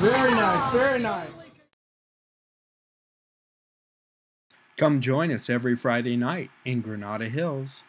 Very nice, very nice. Come join us every Friday night in Granada Hills